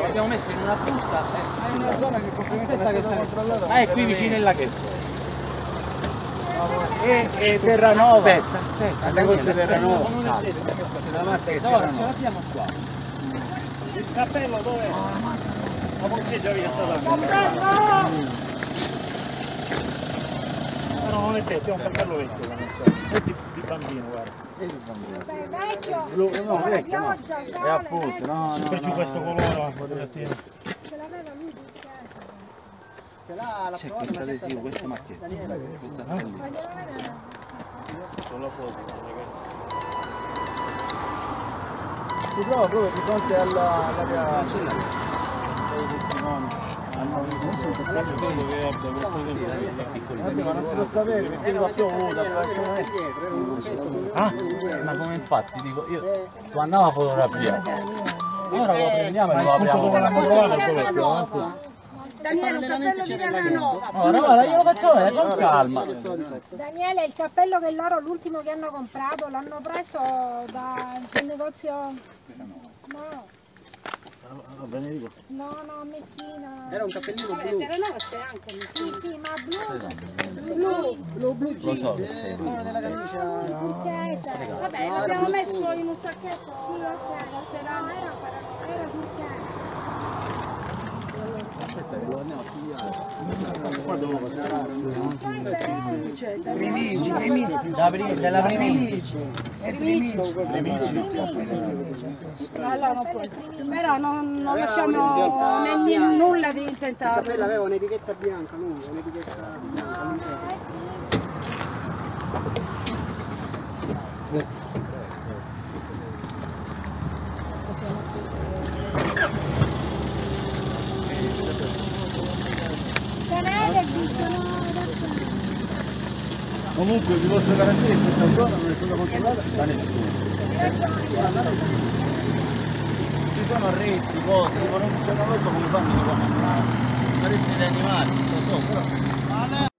L'abbiamo messo in una busta. È una zona che completamente che stata controllata. Ah, è qui vicino il laghetto. E, e Terranova. Aspetta, aspetta. Terranova. non è detto. c'è la marca è Ora ce Terranova. l'abbiamo qua. Il cappello dov'è? La polizia già viene stata. No, non è detto, è un cappello vecchio. È di, di bambino, guarda. Vecchio, Blu- no, la vecchio, no. pioggia, E sole, appunto, no, no, più no, questo no. colore, guardate. ce l'aveva lui di casa. Ce l'ha la C'è questo adesivo, questa macchietta. Questa sta lì. Voglio vedere. Si trova proprio di fronte alla, alla Ce l'ha. dei testimoni. Un ma non può sapere perché piovuta, Ah, ma come infatti dico io tu andavo a fotografia. Ora lo prendiamo e lo apriamo. Daniele, il cappello di Terranova. Ora, ora io lo faccio vedere con calma. Daniele, il cappello che loro l'ultimo che hanno comprato l'hanno preso dal negozio. No. No, no, a Messina. Era un cappellino blu. Terranova c'è anche Sì, sì, ma blu. Blu. Blu, blu, Lo so che sei. della camicia. Turchese. Vabbè, l'abbiamo messo in un sacchetto. Sì, ok, porterò. Era, era turchese. Della. Però non, non lasciamo né- nulla di intentato. cappello aveva un'etichetta bianca, lunga, un'etichetta bianca. Tenere il visto, no, adesso no. Comunque vi posso garantire che questa zona non è stata controllata da nessuno. Ci sono resti, cose, tipo non, non lo so come fanno, dicono, ma resti di animali, lo so, però